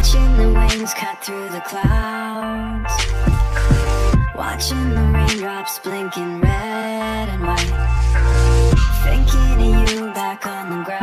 Watching the wings cut through the clouds. Watching the raindrops blinking red and white. Thinking of you back on the ground.